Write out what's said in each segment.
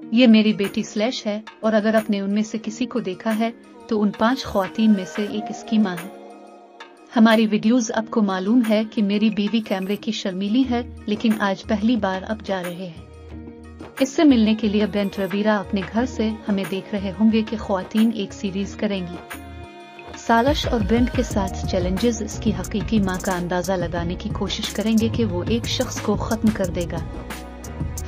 ये मेरी बेटी स्लैश है, और अगर आपने उनमें से किसी को देखा है तो उन पाँच खुवातीन में से एक इसकी माँ है। हमारी वीडियोस आपको मालूम है कि मेरी बीवी कैमरे की शर्मीली है, लेकिन आज पहली बार अब जा रहे हैं। इससे मिलने के लिए बेंट रवीरा अपने घर से हमें देख रहे होंगे कि खातन एक सीरीज़ करेंगी। सालश और ब्रेंट के साथ चैलेंजेस इसकी हकीकी माँ का अंदाज़ा लगाने की कोशिश करेंगे कि वो एक शख्स को खत्म कर देगा।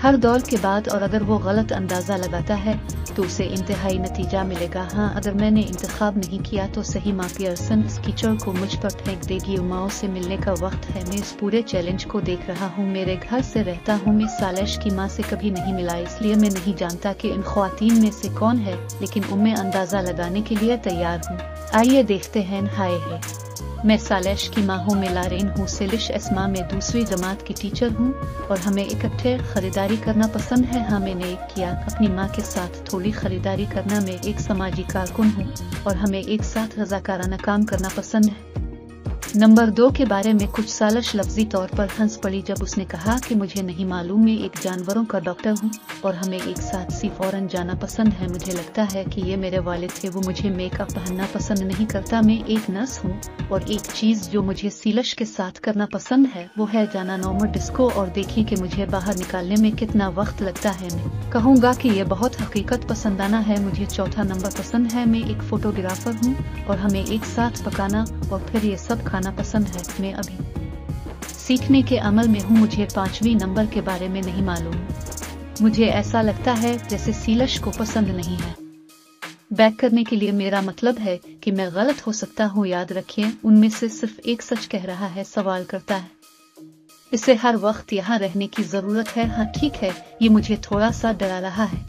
हर दौर के बाद और अगर वो गलत अंदाज़ा लगाता है तो उसे इंतहाई नतीजा मिलेगा। हाँ अगर मैंने इंतखाब नहीं किया तो सही माँ पियर्सन इस कीचड़ को मुझ पर फेंक देगी। उमाओं से मिलने का वक्त है। मैं इस पूरे चैलेंज को देख रहा हूँ। मेरे घर से रहता हूँ। मैं सालेश की माँ से कभी नहीं मिला, इसलिए मैं नहीं जानता कि इन खातन में से कौन है, लेकिन उनमें अंदाज़ा लगाने के लिए तैयार हूँ। आइए देखते हैं। हाय है। मैं सालेश की माँ हूँ मैं लारेन हूँ। सेलिश एस्मा में दूसरी जमात की टीचर हूँ और हमें इकट्ठे खरीदारी करना पसंद है। हाँ मैंने एक किया। अपनी माँ के साथ थोड़ी खरीदारी करना मैं एक समाजी कारकुन हूँ और हमें एक साथ रजाकाराना काम करना पसंद है। नंबर दो के बारे में कुछ सालश लफ्जी तौर पर हंस पड़ी जब उसने कहा कि मुझे नहीं मालूम मैं एक जानवरों का डॉक्टर हूँ और हमें एक साथ सी फ़ौरन जाना पसंद है। मुझे लगता है कि ये मेरे वालिद थे, वो मुझे मेकअप पहनना पसंद नहीं करता। मैं एक नर्स हूँ और एक चीज़ जो मुझे सीलश के साथ करना पसंद है, वो है जाना नॉर्मल डिस्को और देखी कि मुझे बाहर निकालने में कितना वक्त लगता है। मैं कहूँगा कि ये बहुत हकीकत पसंदाना है। मुझे चौथा नंबर पसंद है। मैं एक फोटोग्राफर हूँ और हमें एक साथ पकाना और फिर ये सब खाना पसंद है, मैं अभी। सीखने के अमल में हूँ, मुझे पांचवी नंबर के बारे में नहीं मालूम। मुझे ऐसा लगता है, जैसे सीलश को पसंद नहीं है। बैक करने के लिए मेरा मतलब है कि मैं गलत हो सकता हूँ, याद रखिए। उनमें से सिर्फ़ एक सच कह रहा है, सवाल करता है। इसे हर वक्त यहाँ रहने की ज़रूरत है। हाँ ठीक है, ये मुझे थोड़ा सा डरा रहा है।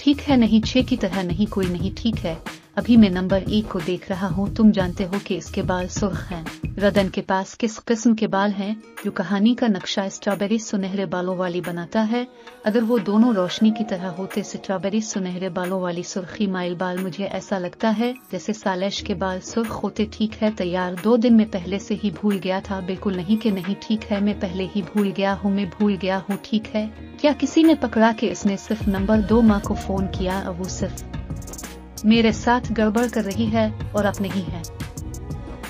ठीक है, नहीं छे की तरह नहीं, कोई नहीं, ठीक है। अभी मैं नंबर एक को देख रहा हूँ। तुम जानते हो कि इसके बाल सुर्ख हैं। रदन के पास किस किस्म के बाल हैं, जो कहानी का नक्शा स्ट्रॉबेरी सुनहरे बालों वाली बनाता है? अगर वो दोनों रोशनी की तरह होते, स्ट्रॉबेरी सुनहरे बालों वाली सुर्खी माइल बाल मुझे ऐसा लगता है, जैसे सालेश के बाल सुर्ख होते ठीक है, तैयार दो दिन में पहले से ही भूल गया था। बिल्कुल नहीं के नहीं ठीक है, मैं पहले ही भूल गया हूँ, मैं भूल गया हूँ, ठीक है? क्या किसी ने पकड़ा के इसने सिर्फ़ नंबर दो माँ को फ़ोन किया, अब वो सिर्फ़ मेरे साथ गड़बड़ कर रही है और अब नहीं है।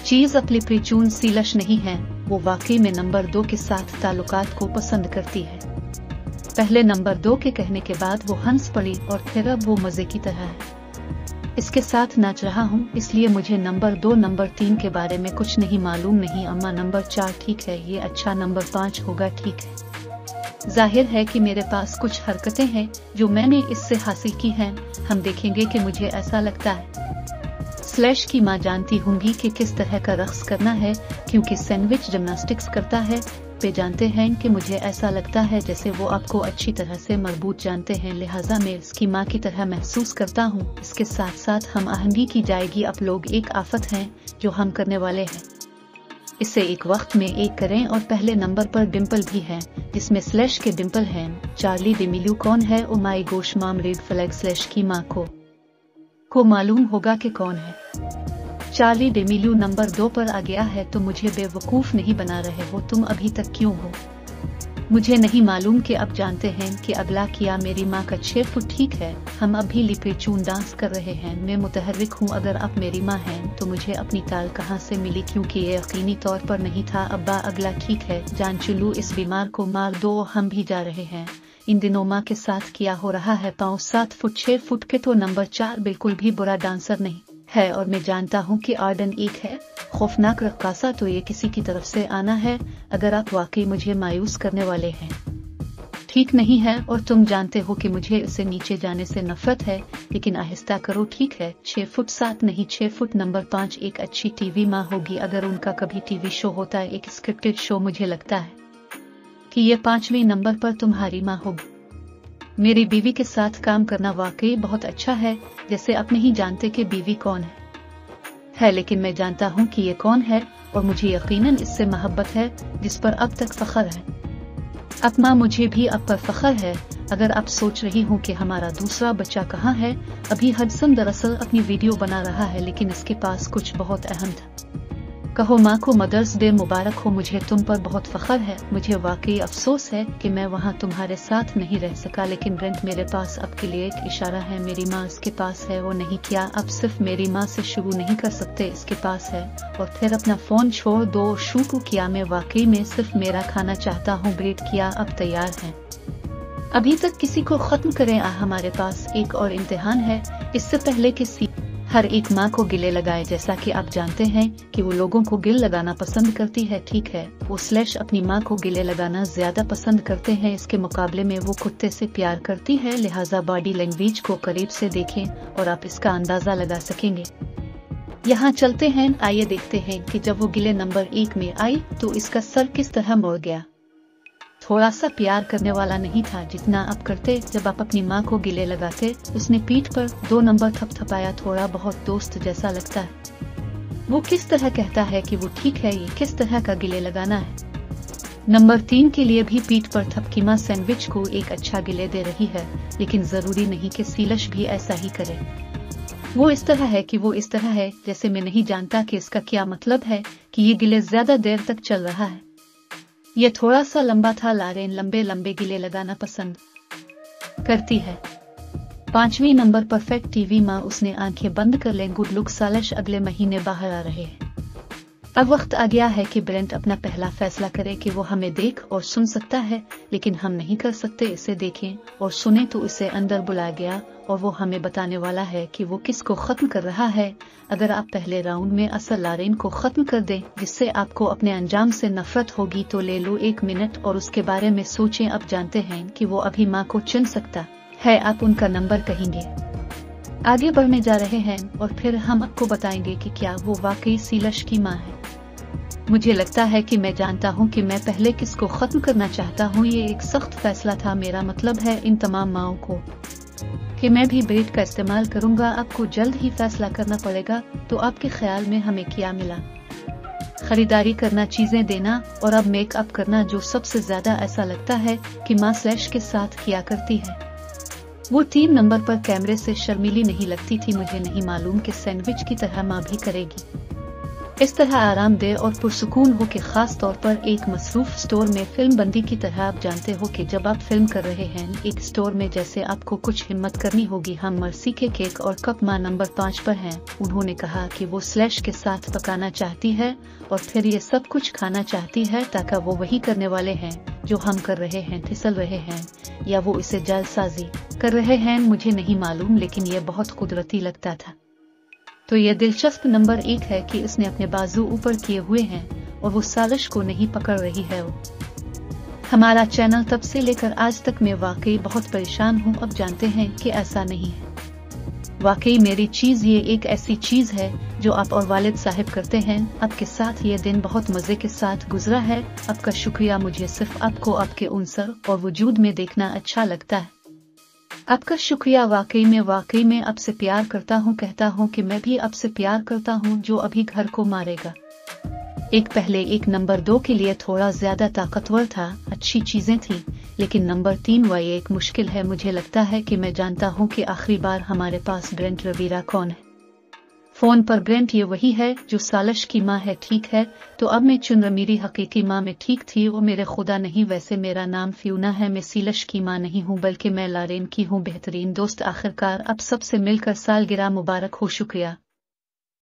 चीज़ अपनी प्रिचून सीलश नहीं है, वो वाकई में नंबर दो के साथ ताल्लुकात को पसंद करती है। पहले नंबर दो के कहने के बाद वो हंस पड़ी और फिर अब वो मज़े की तरह है। इसके साथ नाच रहा हूँ, इसलिए मुझे नंबर दो, नंबर तीन के बारे में कुछ नहीं मालूम, नहीं, अम्मा, नंबर चार ठीक है, ये अच्छा नंबर पाँच होगा, ठीक है। ज़ाहिर है कि मेरे पास कुछ हरकतें हैं जो मैंने इससे हासिल की हैं। हम देखेंगे कि मुझे ऐसा लगता है। स्लैश की माँ जानती होंगी कि किस तरह का रक्स करना है, क्योंकि सैंडविच जिम्नास्टिक्स करता है। वे जानते हैं कि मुझे ऐसा लगता है जैसे वो आपको अच्छी तरह से मरबूत जानते हैं। लिहाजा मैं इसकी माँ की तरह महसूस करता हूँ। इसके साथ साथ हम आहंगी की जाएगी। आप लोग एक आफत हैं जो हम करने वाले हैं। इसे एक वक्त में एक करें और पहले नंबर पर डिम्पल भी है, जिसमें स्लैश के डिम्पल हैं। चार्ली डिमिलू कौन है? ओ माई गोश, माम रेड फ्लैग स्लैश की माँ को। को मालूम होगा कि कौन है। चार्ली डेमिलू नंबर दो पर आ गया है तो मुझे बेवकूफ़ नहीं बना रहे हो। तुम अभी तक क्यों हो? मुझे नहीं मालूम कि अब जानते हैं कि अगला किया मेरी माँ का छह फुट ठीक है। हम अभी लिपे चून डांस कर रहे हैं। मैं मुतहरिक हूँ। अगर अब मेरी माँ है तो मुझे अपनी ताल कहाँ से मिली? क्योंकि ये यकीनी तौर पर नहीं था। अब्बा, अगला ठीक है। जान चुलू, इस बीमार को मार दो। हम भी जा रहे हैं। इन दिनों माँ के साथ किया हो रहा है। पाँव सात फुट, छह फुट के तो नंबर चार बिल्कुल भी बुरा डांसर नहीं है। और मैं जानता हूँ कि आर्डन एक है। खौफनाक रक्कासा तो ये किसी की तरफ़ से आना है, अगर आप वाकई मुझे मायूस करने वाले हैं। ठीक नहीं है, और तुम जानते हो कि मुझे इसे नीचे जाने से नफरत है, लेकिन आहिस्ता करो, ठीक है? छह फुट सात नहीं, छह फुट नंबर पाँच एक अच्छी टीवी माँ होगी, अगर उनका कभी टीवी शो होता है, एक स्क्रिप्टेड शो मुझे लगता है कि ये पांचवी नंबर पर तुम्हारी माँ होगी। मेरी बीवी के साथ काम करना वाकई बहुत अच्छा है, जैसे आप नहीं जानते कि बीवी कौन है। है, लेकिन मैं जानता हूँ कि ये कौन है और मुझे यकीनन इससे मोहब्बत है, जिस पर अब तक फखर है। अब माँ, मुझे भी अब पर फखर है। अगर आप सोच रही हूँ कि हमारा दूसरा बच्चा कहाँ है, अभी हडसन दरअसल अपनी वीडियो बना रहा है, लेकिन इसके पास कुछ बहुत अहम था। कहो, माँ को मदर्स डे मुबारक हो, मुझे तुम पर बहुत फख्र है। मुझे वाकई अफसोस है कि मैं वहाँ तुम्हारे साथ नहीं रह सका, लेकिन ब्रेंट मेरे पास अब के लिए एक इशारा है। मेरी माँ इसके पास है, वो नहीं किया। अब सिर्फ़ मेरी माँ से शुरू नहीं कर सकते, इसके पास है। और फिर अपना फ़ोन छोड़ दो शुरू किया मैं वाकई में सिर्फ़ मेरा खाना चाहता हूँ ब्रेड किया, अब तैयार है। अभी तक किसी को खत्म करें आ हमारे पास, एक और इम्तिहान है। इससे पहले कि सी हर एक माँ को गिले लगाए जैसा कि आप जानते हैं कि वो लोगों को गिल लगाना पसंद करती है, ठीक है। वो स्लैश अपनी माँ को गिले लगाना ज़्यादा पसंद करते हैं। इसके मुकाबले में वो कुत्ते से प्यार करती है, लिहाजा बॉडी लैंग्वेज को करीब से देखें और आप इसका अंदाज़ा लगा सकेंगे। यहाँ चलते हैं, आइए देखते हैं कि जब वो गिले नंबर एक में आई तो इसका सर किस तरह मोड़ गया। थोड़ा सा प्यार करने वाला नहीं था जितना आप करते जब आप अपनी माँ को गिले लगाते। उसने पीठ पर दो नंबर थपथपाया, थोड़ा बहुत दोस्त जैसा लगता है। वो किस तरह कहता है कि वो ठीक है, ये किस तरह का गिले लगाना है? नंबर तीन के लिए भी पीठ पर थपकीमा सैंडविच को एक अच्छा गिले दे रही है, लेकिन ज़रूरी नहीं कि सीलश भी ऐसा ही करे। वो इस तरह है कि वो इस तरह है, जैसे मैं नहीं जानता कि इसका क्या मतलब है कि ये गिले ज़्यादा देर तक चल रहा है। ये थोड़ा सा लंबा था, लारेन लंबे लंबे गिले लगाना पसंद करती है। पांचवी नंबर परफेक्ट टीवी माँ उसने आँखें बंद कर लें, गुड लुक सालश अगले महीने बाहर आ रहे हैं। अब वक्त आ गया है कि ब्रेंट अपना पहला फैसला करे कि वो हमें देख और सुन सकता है, लेकिन हम नहीं कर सकते इसे देखें और सुने तो इसे अंदर बुला गया और वो हमें बताने वाला है कि वो किसको खत्म कर रहा है। अगर आप पहले राउंड में असल लारेन को खत्म कर दें, जिससे आपको अपने अंजाम से नफरत होगी तो ले लो एक मिनट और उसके बारे में सोचें। अब जानते हैं कि वो अभी माँ को चुन सकता है। आप उनका नंबर कहेंगे। आगे बढ़ने जा रहे हैं और फिर हम आपको बताएँगे कि क्या वो वाकई सीलश की माँ है। मुझे लगता है कि मैं जानता हूँ कि मैं पहले किसको खत्म करना चाहता हूँ, ये एक सख्त फैसला था। मेरा मतलब है इन तमाम माओ को कि मैं भी ब्रेड का इस्तेमाल करूँगा। आपको जल्द ही फैसला करना पड़ेगा तो आपके ख्याल में हमें क्या मिला? खरीदारी करना, चीज़ें देना और अब मेकअप करना जो सबसे ज़्यादा ऐसा लगता है कि माँ स्लैश के साथ किया करती है। वो तीन नंबर पर कैमरे से शर्मीली नहीं लगती थी, मुझे नहीं मालूम कि सैंडविच की तरह माँ भी करेगी। इस तरह आरामदेह और पुरसकून हो कि खास तौर पर एक मसरूफ स्टोर में फ़िल्म बंदी की तरह आप जानते हो कि जब आप फ़िल्म कर रहे हैं, एक स्टोर में जैसे आपको कुछ हिम्मत करनी होगी। हम मर्सी के केक और कप माँ नंबर पाँच पर हैं। उन्होंने कहा कि वो स्लैश के साथ पकाना चाहती है और फिर ये सब कुछ खाना चाहती है ताकि वो वही करने वाले हैं जो हम कर रहे हैं, फिसल रहे हैं या वो इसे जालसाजी कर रहे हैं, मुझे नहीं मालूम, लेकिन ये बहुत कुदरती लगता था। तो यह दिलचस्प नंबर एक है कि इसने अपने बाजू ऊपर किए हुए हैं और वो सालिश को नहीं पकड़ रही है हमारा चैनल तब से लेकर आज तक मैं वाकई बहुत परेशान हूँ, अब जानते हैं कि ऐसा नहीं है। वाकई मेरी चीज़ ये एक ऐसी चीज़ है जो आप और वालिद साहिब करते हैं, आपके साथ ये दिन बहुत मज़े के साथ गुजरा है, आपका शुक्रिया, मुझे सिर्फ़ आपको, आपके उनसर और वजूद में देखना अच्छा लगता है। आपका शुक्रिया। वाकई में वाकई में आपसे प्यार करता हूँ, कहता हूँ कि मैं भी आपसे प्यार करता हूँ जो अभी घर को मारेगा। एक पहले एक नंबर दो के लिए थोड़ा ज़्यादा ताकतवर था, अच्छी चीज़ें थी, लेकिन नंबर तीन वही एक मुश्किल है। मुझे लगता है कि मैं जानता हूँ कि आखिरी बार हमारे पास ब्रेंट रवीरा कौन है। फ़ोन पर ग्रेंट ये वही है जो सालश की माँ है, ठीक है? तो अब मैं चुन मेरी हकीकी माँ में ठीक थी वो मेरे खुदा नहीं, वैसे मेरा नाम फ्यूना है, मैं सीलश की माँ नहीं हूँ, बल्कि मैं लारेन की हूँ, बेहतरीन दोस्त, आखिरकार अब सबसे मिलकर सालगिरह मुबारक हो, शुक्रिया।